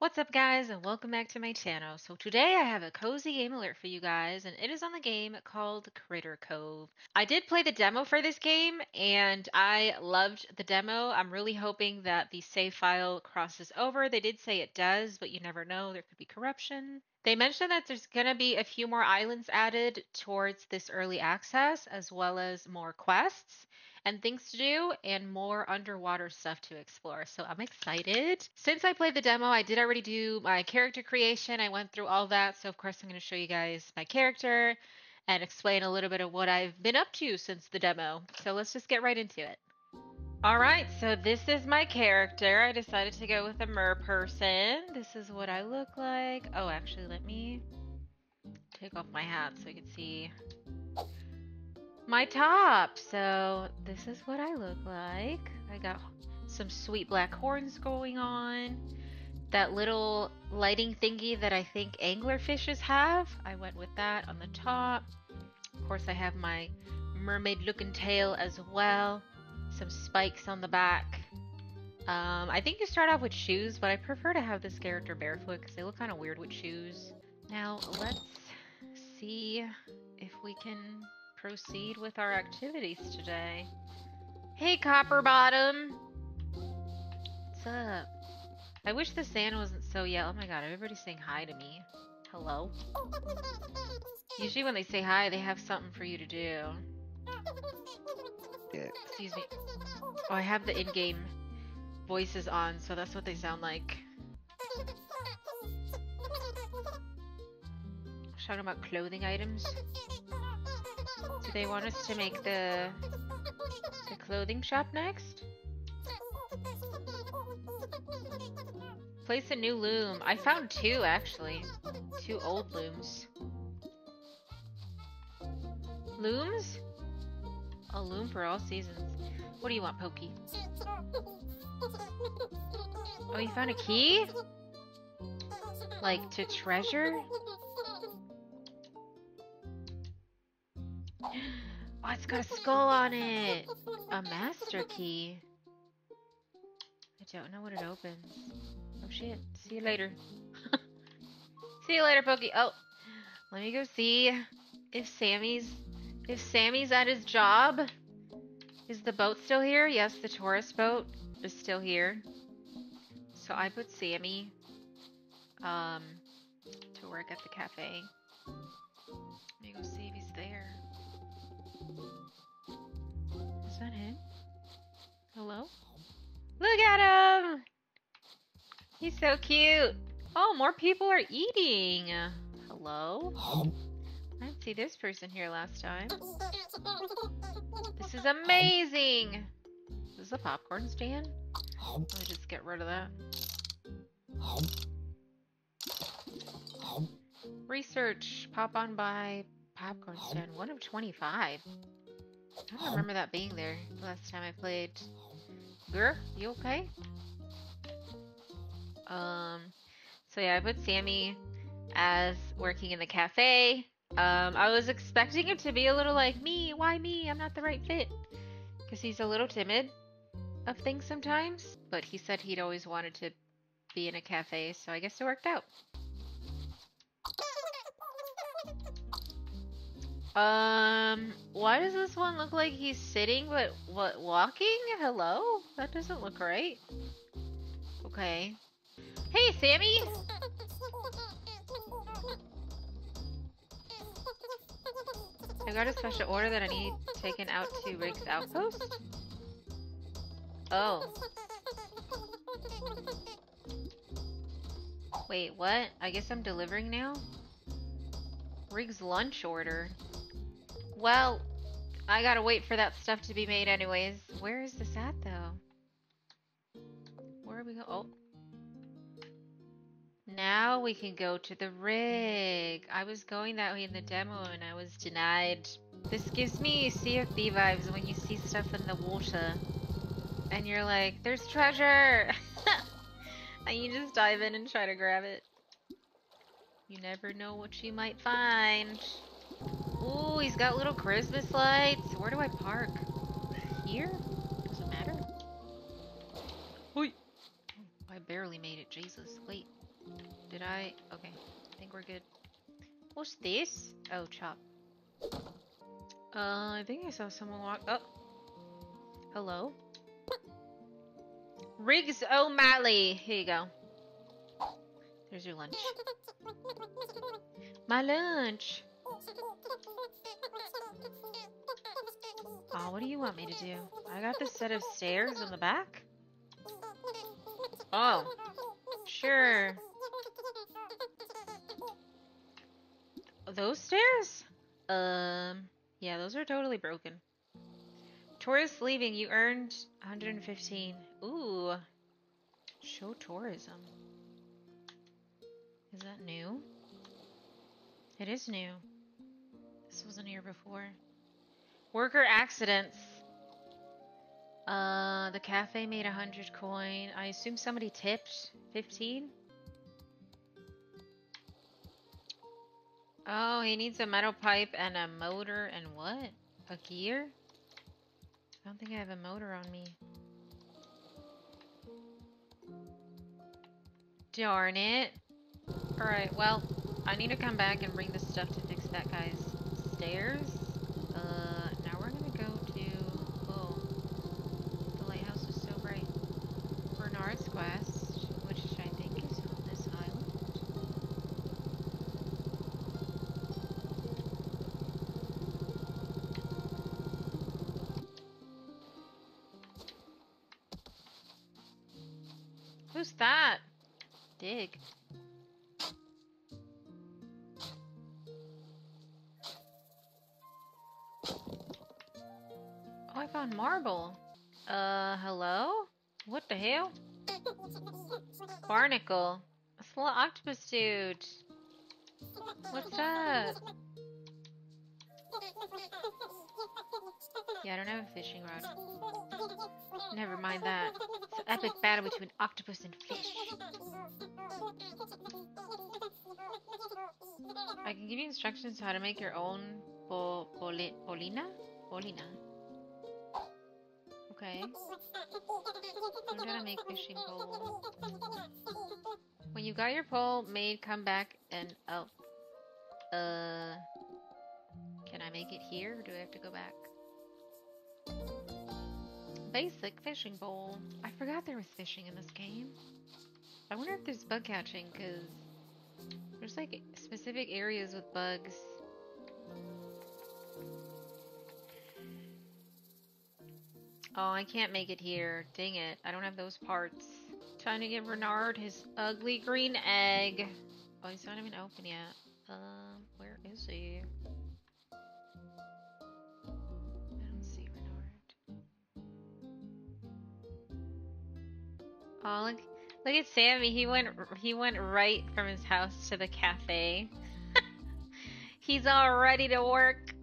What's up guys and welcome back to my channel. So today I have a cozy game alert for you guys and it is on the game called Critter Cove. I did play the demo for this game and I loved the demo. I'm really hoping that the save file crosses over. They did say it does but you never know. There could be corruption. They mentioned that there's going to be a few more islands added towards this early access, as well as more quests and things to do, and more underwater stuff to explore. So I'm excited. Since I played the demo, I did already do my character creation. I went through all that. So, of course, I'm going to show you guys my character and explain a little bit of what I've been up to since the demo. So let's just get right into it. Alright, so this is my character. I decided to go with a mer person. This is what I look like. Oh, actually, let me take off my hat so you can see my top. So this is what I look like. I got some sweet black horns going on. That little lighting thingy that I think anglerfishes have. I went with that on the top. Of course, I have my mermaid looking tail as well some spikes on the back. Um, I think you start off with shoes, but I prefer to have this character barefoot because they look kind of weird with shoes. Now, let's see if we can proceed with our activities today. Hey, Copper Bottom! What's up? I wish the sand wasn't so yellow. Oh my god, everybody's saying hi to me. Hello? Usually when they say hi, they have something for you to do. Excuse me. Oh, I have the in-game voices on, so that's what they sound like. Talking about clothing items. Do they want us to make the the clothing shop next? Place a new loom. I found two actually. Two old looms. Looms? A loom for all seasons. What do you want, Pokey? Oh, you found a key? Like, to treasure? Oh, it's got a skull on it! A master key. I don't know what it opens. Oh shit. See you later. see you later, Pokey. Oh, let me go see if Sammy's if Sammy's at his job. Is the boat still here? Yes, the tourist boat is still here. So I put Sammy um, to work at the cafe. Let me go see if he's there. Is that him? Hello? Look at him! He's so cute! Oh, more people are eating! Hello? I didn't see this person here last time. This is amazing! This is this a popcorn stand? Let me just get rid of that. Research. Pop on by popcorn stand. One of 25. I don't remember that being there last time I played. Girl, you okay? Um, so yeah, I put Sammy as working in the cafe. Um, I was expecting him to be a little like, me, why me? I'm not the right fit. Because he's a little timid of things sometimes. But he said he'd always wanted to be in a cafe, so I guess it worked out. Um, why does this one look like he's sitting but what walking? Hello? That doesn't look right. Okay. Hey, Sammy! I got a special order that I need taken out to Rig's outpost? Oh. Wait, what? I guess I'm delivering now? Rig's lunch order. Well, I gotta wait for that stuff to be made anyways. Where is this at, though? Where are we going? Oh. Now we can go to the rig. I was going that way in the demo and I was denied. This gives me CFB vibes when you see stuff in the water. And you're like, there's treasure! and you just dive in and try to grab it. You never know what you might find. Ooh, he's got little Christmas lights. Where do I park? Here? Doesn't matter. Oi! I barely made it, Jesus. Wait. Did I? Okay. I think we're good. What's this? Oh, chop. Uh, I think I saw someone walk. Oh. Hello? Riggs O'Malley. Here you go. There's your lunch. My lunch. Oh, what do you want me to do? I got this set of stairs in the back? Oh. Sure. Those stairs? Um, yeah, those are totally broken. Tourist leaving, you earned 115. Ooh. Show tourism. Is that new? It is new. Wasn't here before. Worker accidents. Uh, the cafe made a hundred coin. I assume somebody tipped 15? Oh, he needs a metal pipe and a motor and what? A gear? I don't think I have a motor on me. Darn it. Alright, well, I need to come back and bring this stuff to fix that guy's stairs. Uh, now we're gonna go to... Oh, the lighthouse is so bright. Bernard's Quest, which I think is on this island. Who's that? Dig. Marble. Uh, hello? What the hell? Barnacle. A little octopus dude. What's up? Yeah, I don't have a fishing rod. Never mind that. It's an epic battle between octopus and fish. I can give you instructions how to make your own bolina? Bolina. Okay. How to make fishing pole. When you got your pole made, come back and oh. Uh can I make it here or do I have to go back? Basic fishing pole. I forgot there was fishing in this game. I wonder if there's bug catching because there's like specific areas with bugs. Oh, I can't make it here. Dang it. I don't have those parts. Trying to give Renard his ugly green egg. Oh, he's not even open yet. Um, where is he? I don't see Bernard. Oh, look. Look at Sammy. He went he went right from his house to the cafe. he's all ready to work.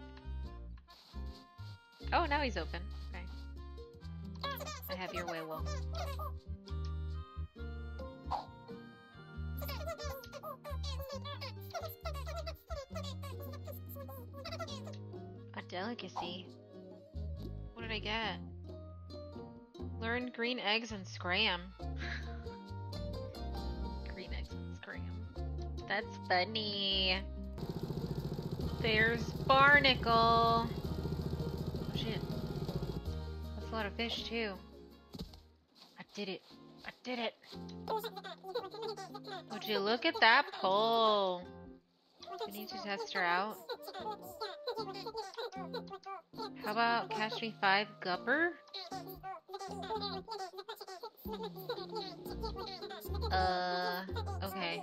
Oh, now he's open. I have your way, Will. A delicacy. What did I get? Learn green eggs and scram. green eggs and scram. That's funny. There's Barnacle. Oh shit. That's a lot of fish too. I did it. I did it. Would you look at that pole? We need to test her out. How about catch me five gupper? Uh, okay.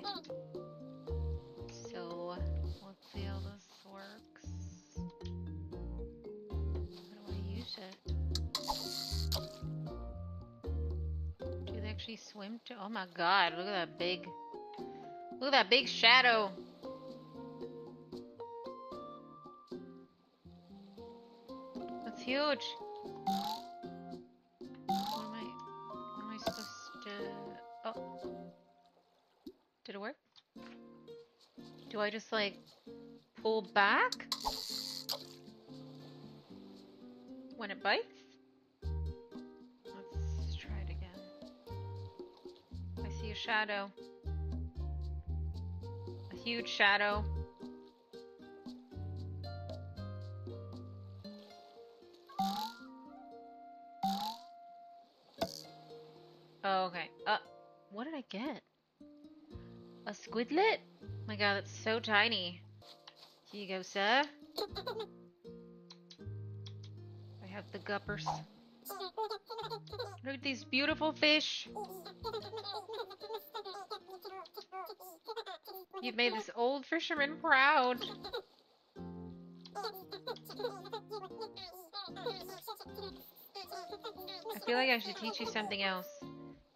Swim to? Oh my god, look at that big. Look at that big shadow. That's huge. What am I? Am I supposed to? Oh, did it work? Do I just like pull back when it bites? See a huge shadow. Oh, okay. Uh, what did I get? A squidlet? Oh my god, that's so tiny. Here you go, sir. I have the guppers. Look at these beautiful fish. You've made this old fisherman proud. I feel like I should teach you something else.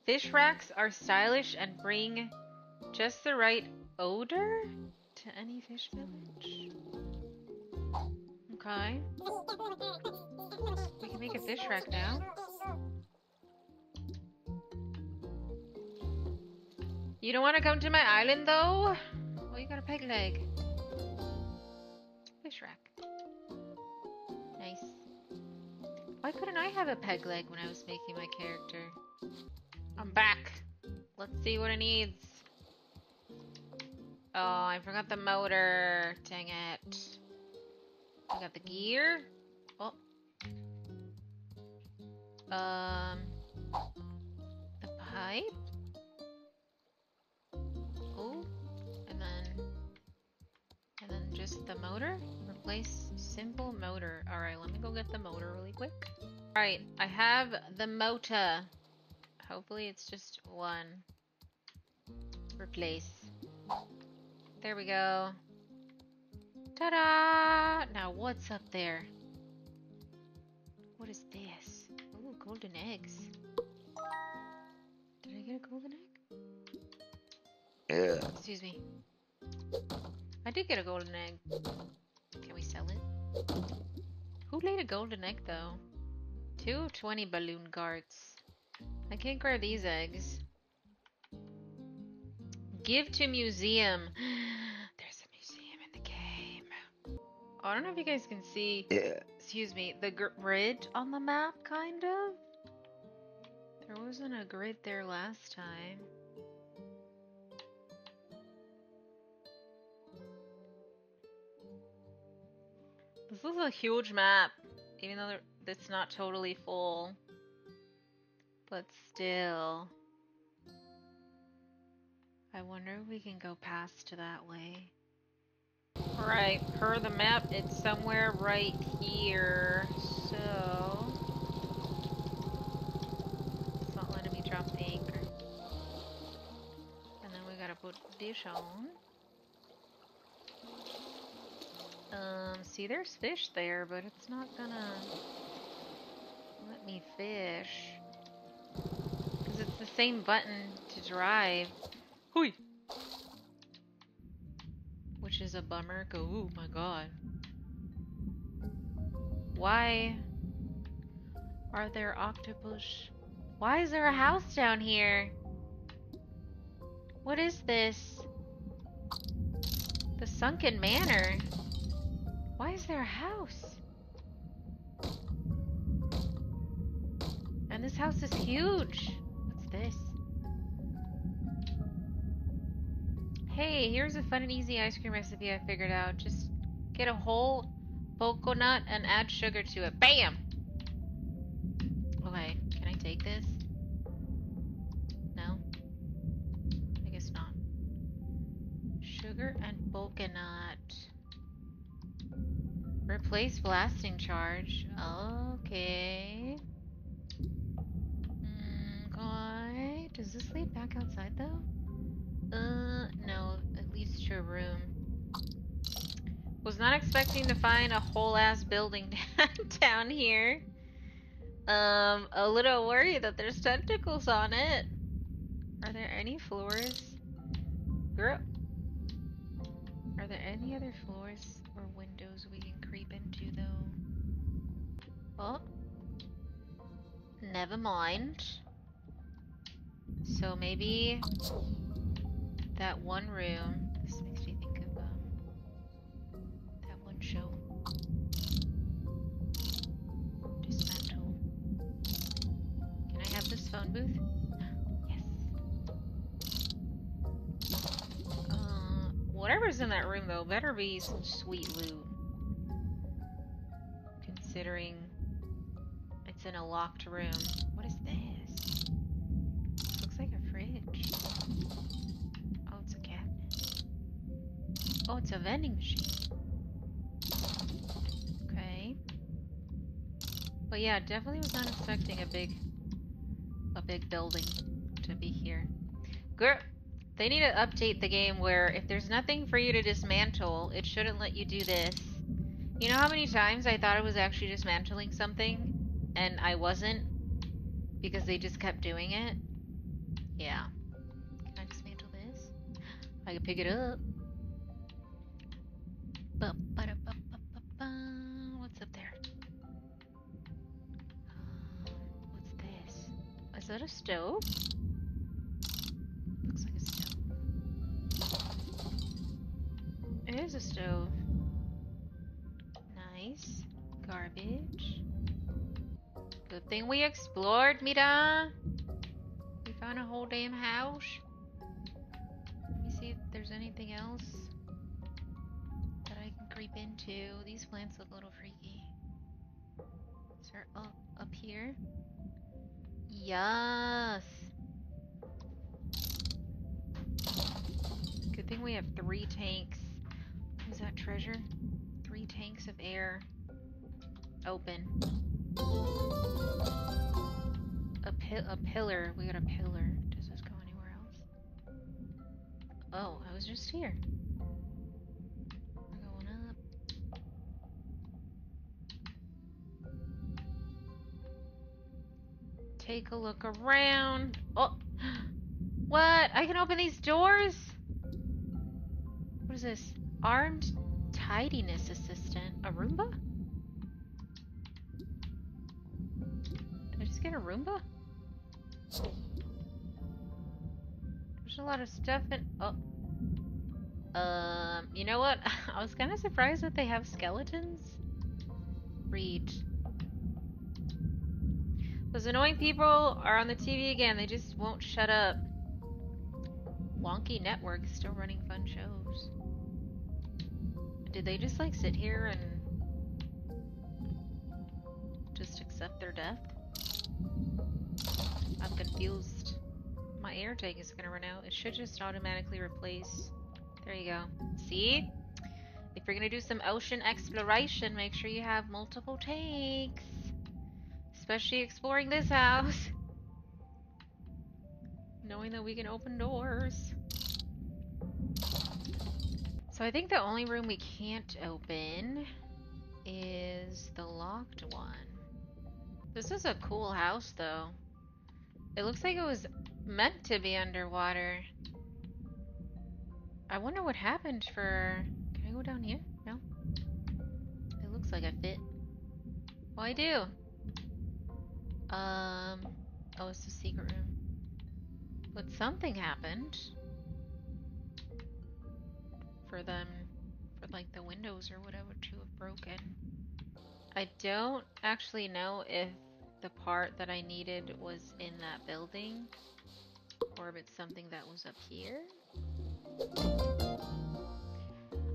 Fish racks are stylish and bring just the right odor to any fish village. Okay. We can make a fish rack now. You don't want to come to my island though? Oh, you got a peg leg. Fish rack. Nice. Why couldn't I have a peg leg when I was making my character? I'm back. Let's see what it needs. Oh, I forgot the motor. Dang it. I got the gear. Um. The pipe. Oh. And then. And then just the motor. Replace simple motor. Alright, let me go get the motor really quick. Alright, I have the motor. Hopefully it's just one. Replace. There we go. Ta-da! Now what's up there? What is this? Oh, golden eggs. Did I get a golden egg? Yeah. Excuse me. I did get a golden egg. Can we sell it? Who laid a golden egg though? Two of 20 balloon guards. I can't grab these eggs. Give to museum. There's a museum in the game. I don't know if you guys can see, Yeah. Excuse me, the grid on the map, kind of. There wasn't a grid there last time. This is a huge map, even though it's not totally full. But still. I wonder if we can go past that way. Alright, per the map, it's somewhere right here. So. It's not letting me drop the anchor. And then we gotta put dish on. Um, see, there's fish there, but it's not gonna let me fish. Because it's the same button to drive. Hui! Which is a bummer. Go, oh my god. Why are there octopus? Why is there a house down here? What is this? The Sunken Manor. Why is there a house? And this house is huge. What's this? Hey, here's a fun and easy ice cream recipe I figured out. Just get a whole coconut and add sugar to it. Bam! Okay, can I take this? No? I guess not. Sugar and coconut. Replace blasting charge. Okay. Hmm, okay. Does this lead back outside though? Uh, no. It leads to a room. Was not expecting to find a whole ass building down here. Um, a little worried that there's tentacles on it. Are there any floors? Girl. Are there any other floors or windows we can creep into though? Oh. Never mind. So maybe that one room. This makes me think of um, that one show. Dismantle. Can I have this phone booth? Yes. Uh, Whatever's in that room, though, better be some sweet loot. Considering it's in a locked room. Oh, it's a vending machine. Okay. But yeah, definitely was not expecting a big, a big building to be here. Girl, they need to update the game where if there's nothing for you to dismantle, it shouldn't let you do this. You know how many times I thought I was actually dismantling something and I wasn't because they just kept doing it? Yeah. Can I dismantle this? I can pick it up. That a stove? Looks like a stove. It is a stove. Nice. Garbage. Good thing we explored, Mira. We found a whole damn house. Let me see if there's anything else that I can creep into. These plants look a little freaky. There up up here? Yes. Good thing we have three tanks. Is that treasure? Three tanks of air. Open. A, pi a pillar. We got a pillar. Does this go anywhere else? Oh, I was just here. Take a look around. Oh! What? I can open these doors? What is this? Armed tidiness assistant. A Roomba? Did I just get a Roomba? There's a lot of stuff in. Oh. Um, you know what? I was kind of surprised that they have skeletons. Read. Those annoying people are on the TV again. They just won't shut up. Wonky Network still running fun shows. Did they just like sit here and just accept their death? I'm confused. My air tank is gonna run out. It should just automatically replace. There you go. See? If you're gonna do some ocean exploration, make sure you have multiple tanks. Especially exploring this house. Knowing that we can open doors. So I think the only room we can't open is the locked one. This is a cool house though. It looks like it was meant to be underwater. I wonder what happened for... Can I go down here? No? It looks like I fit. Well, I do. Um... Oh, it's the secret room. But something happened. For them... For, like, the windows or whatever to have broken. I don't actually know if the part that I needed was in that building. Or if it's something that was up here.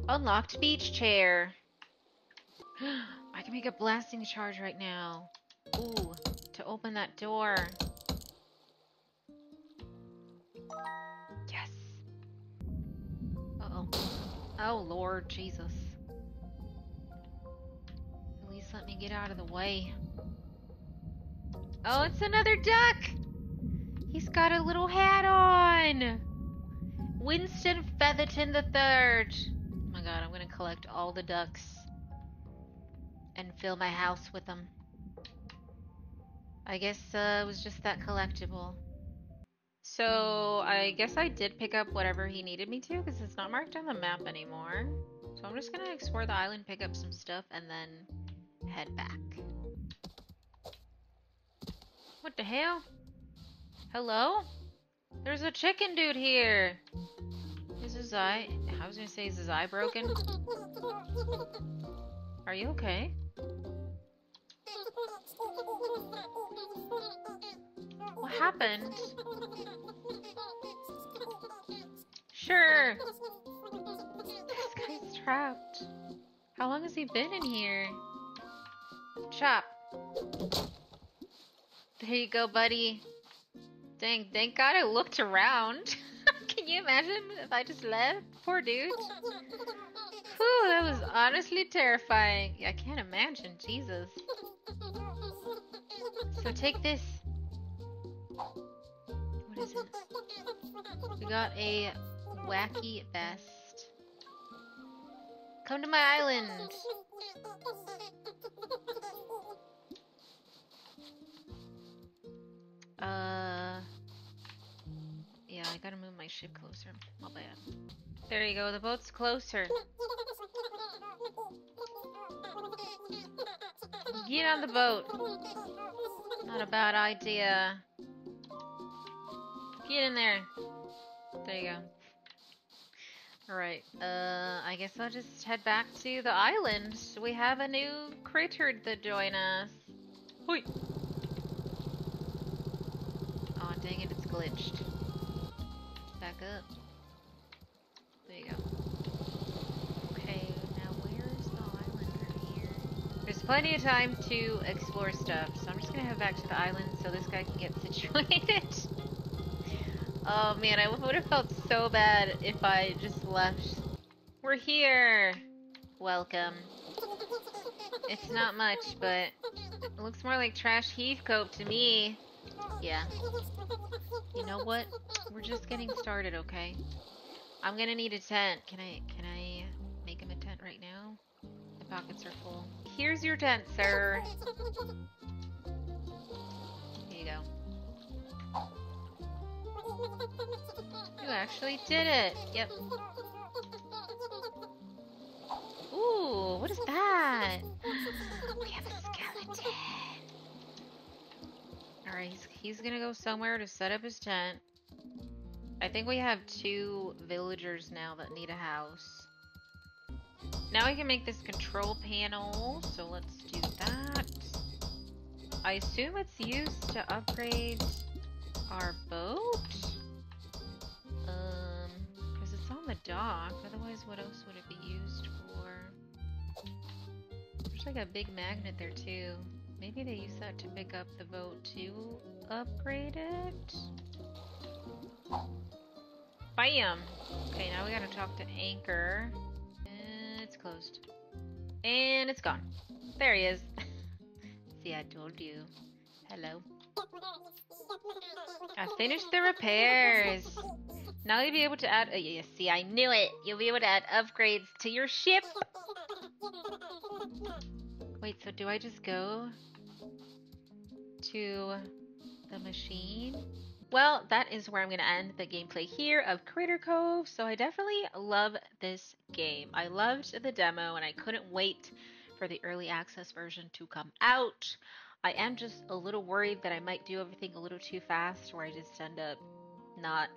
Unlocked beach chair. I can make a blasting charge right now. Ooh, to open that door. Yes. Uh-oh. Oh, Lord Jesus. At least let me get out of the way. Oh, it's another duck! He's got a little hat on! Winston Featherton the Third. Oh my god, I'm gonna collect all the ducks and fill my house with them. I guess uh, it was just that collectible. So I guess I did pick up whatever he needed me to because it's not marked on the map anymore. So I'm just gonna explore the island, pick up some stuff, and then head back. What the hell? Hello? There's a chicken dude here. Is his eye? I was gonna say, is his eye broken? Are you okay? What happened? Sure. This guy's trapped. How long has he been in here? Chop. There you go, buddy. Dang, thank God I looked around. Can you imagine if I just left? Poor dude. Whew, that was honestly terrifying. I can't imagine, Jesus. So take this. What is this? We got a wacky vest. Come to my island. Uh, yeah, I gotta move my ship closer. My bad. There you go, the boat's closer. Get on the boat. Not a bad idea. Get in there. There you go. Alright, uh, I guess I'll just head back to the island. We have a new critter to join us. Hoi! Oh, dang it, it's glitched. Back up. There you go. Okay, now where's the island from here? There's plenty of time to explore stuff, so I'm just gonna head back to the island so this guy can get situated. oh man, I would have felt so bad if I just left. We're here! Welcome. It's not much, but it looks more like Trash Heathcote to me. Yeah. You know what? We're just getting started, okay? I'm gonna need a tent. Can I can I make him a tent right now? The pockets are full. Here's your tent, sir. Here you go. You actually did it. Yep. Ooh, what is that? We have a skeleton. Alright, he's, he's gonna go somewhere to set up his tent. I think we have two villagers now that need a house. Now we can make this control panel, so let's do that. I assume it's used to upgrade our boat? Um, because it's on the dock, otherwise what else would it be used for? There's like a big magnet there too. Maybe they use that to pick up the boat to upgrade it? Bam! Okay, now we gotta talk to Anchor. Closed. And it's gone. There he is. See, I told you. Hello. I finished the repairs. Now you'll be able to add. Oh, yeah, see, I knew it. You'll be able to add upgrades to your ship. Wait, so do I just go to the machine? Well, that is where I'm going to end the gameplay here of Critter Cove. So I definitely love this game. I loved the demo and I couldn't wait for the early access version to come out. I am just a little worried that I might do everything a little too fast where I just end up not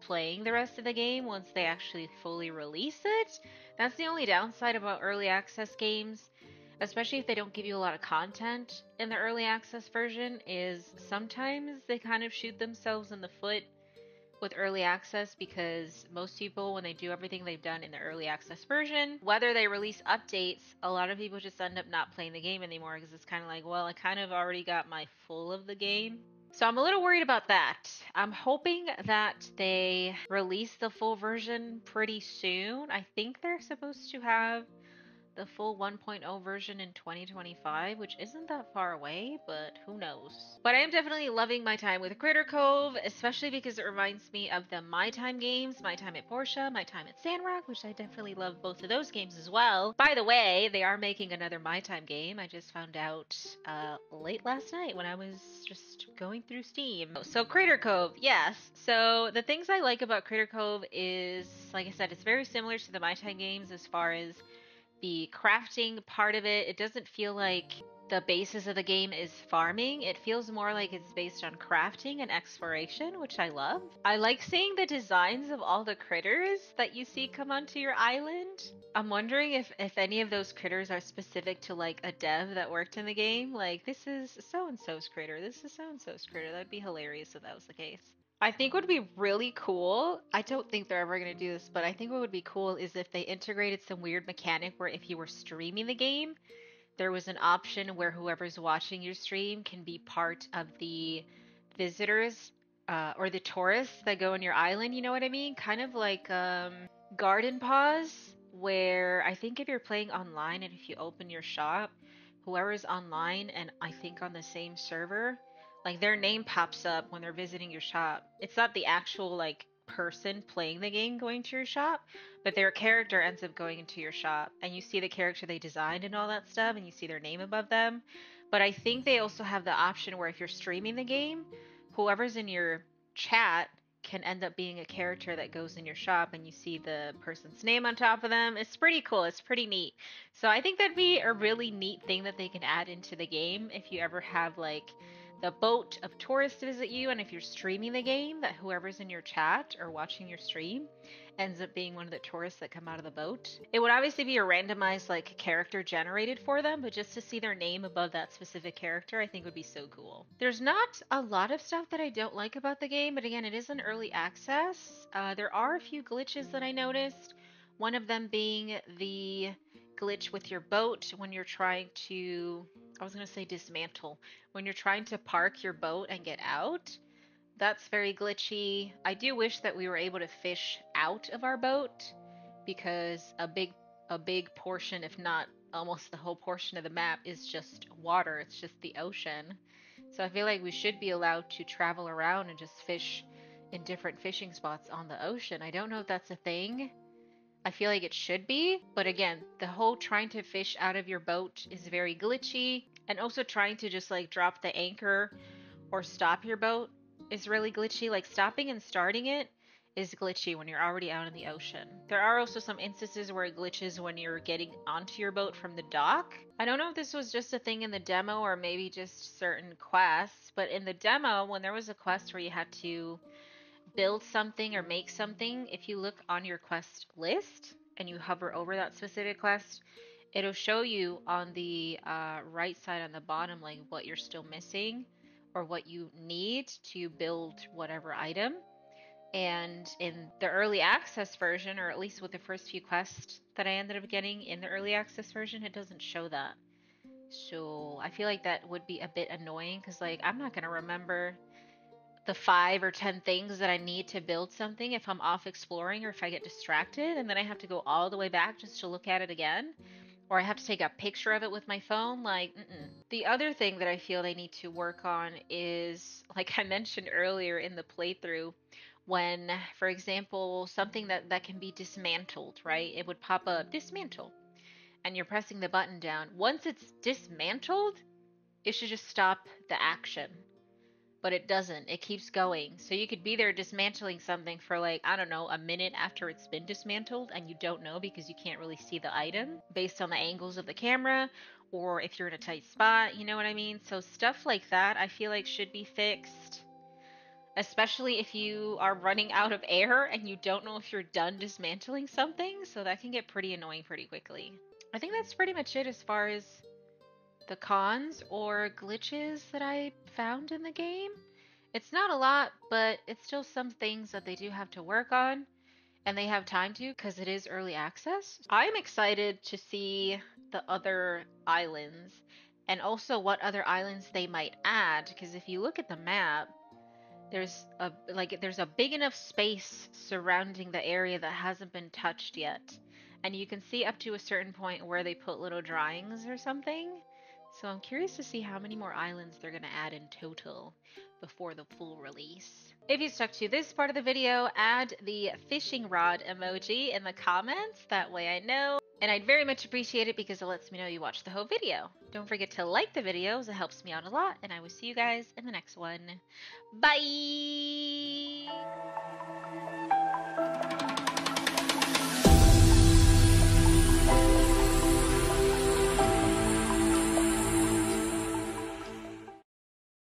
playing the rest of the game once they actually fully release it. That's the only downside about early access games, especially if they don't give you a lot of content in the early access version, is sometimes they kind of shoot themselves in the foot with early access because most people, when they do everything they've done in the early access version, whether they release updates, a lot of people just end up not playing the game anymore because it's kind of like, well, I kind of already got my full of the game. So I'm a little worried about that. I'm hoping that they release the full version pretty soon. I think they're supposed to have the full 1.0 version in 2025, which isn't that far away, but who knows. But I am definitely loving my time with Critter Cove, especially because it reminds me of the My Time games, My Time at Portia, My Time at Sandrock, which I definitely love both of those games as well. By the way, they are making another My Time game. I just found out uh, late last night when I was just going through Steam. So Critter Cove, yes. So the things I like about Critter Cove is, like I said, it's very similar to the My Time games as far as the crafting part of it. It doesn't feel like the basis of the game is farming. It feels more like it's based on crafting and exploration, which I love. I like seeing the designs of all the critters that you see come onto your island. I'm wondering if, if any of those critters are specific to like a dev that worked in the game. Like, this is so and so's critter, this is so and so's critter. That'd be hilarious if that was the case. I think would be really cool. I don't think they're ever going to do this, but I think what would be cool is if they integrated some weird mechanic where if you were streaming the game, there was an option where whoever's watching your stream can be part of the visitors uh, or the tourists that go on your island. You know what I mean? Kind of like um, Garden Paws, where I think if you're playing online and if you open your shop, whoever's online and I think on the same server like their name pops up when they're visiting your shop. It's not the actual like person playing the game going to your shop, but their character ends up going into your shop and you see the character they designed and all that stuff and you see their name above them. But I think they also have the option where if you're streaming the game, whoever's in your chat can end up being a character that goes in your shop and you see the person's name on top of them. It's pretty cool. It's pretty neat. So I think that'd be a really neat thing that they can add into the game if you ever have like the boat of tourists visit you, and if you're streaming the game, that whoever's in your chat or watching your stream ends up being one of the tourists that come out of the boat. It would obviously be a randomized like character generated for them, but just to see their name above that specific character, I think would be so cool. There's not a lot of stuff that I don't like about the game, but again, it is an early access. Uh, there are a few glitches that I noticed. One of them being the glitch with your boat when you're trying to I was going to say dismantle. When you're trying to park your boat and get out, that's very glitchy. I do wish that we were able to fish out of our boat because a big a big portion if not almost the whole portion of the map is just water. It's just the ocean. So I feel like we should be allowed to travel around and just fish in different fishing spots on the ocean. I don't know if that's a thing. I feel like it should be, but again, the whole trying to fish out of your boat is very glitchy, and also trying to just like drop the anchor or stop your boat is really glitchy. Like stopping and starting it is glitchy when you're already out in the ocean. There are also some instances where it glitches when you're getting onto your boat from the dock. I don't know if this was just a thing in the demo or maybe just certain quests, but in the demo, when there was a quest where you had to build something or make something, if you look on your quest list and you hover over that specific quest, it'll show you on the uh, right side on the bottom like what you're still missing or what you need to build whatever item. And in the early access version, or at least with the first few quests that I ended up getting in the early access version, it doesn't show that. So I feel like that would be a bit annoying because, like, I'm not going to remember the five or ten things that I need to build something if I'm off exploring or if I get distracted and then I have to go all the way back just to look at it again or I have to take a picture of it with my phone. Like, mm-mm. the other thing that I feel they need to work on is, like I mentioned earlier in the playthrough, when, for example, something that, that can be dismantled, right? It would pop up dismantle, and you're pressing the button down. Once it's dismantled, it should just stop the action but it doesn't. It keeps going. So you could be there dismantling something for like, I don't know, a minute after it's been dismantled and you don't know because you can't really see the item based on the angles of the camera or if you're in a tight spot, you know what I mean? So stuff like that I feel like should be fixed. Especially if you are running out of air and you don't know if you're done dismantling something, so that can get pretty annoying pretty quickly. I think that's pretty much it as far as the cons or glitches that I found in the game. It's not a lot, but it's still some things that they do have to work on and they have time to because it is early access. I'm excited to see the other islands and also what other islands they might add because if you look at the map, there's a like there's a big enough space surrounding the area that hasn't been touched yet. And you can see up to a certain point where they put little drawings or something. So I'm curious to see how many more islands they're going to add in total before the full release. If you stuck to this part of the video, add the fishing rod emoji in the comments. That way I know. And I'd very much appreciate it because it lets me know you watched the whole video. Don't forget to like the videos, it helps me out a lot, and I will see you guys in the next one. Bye!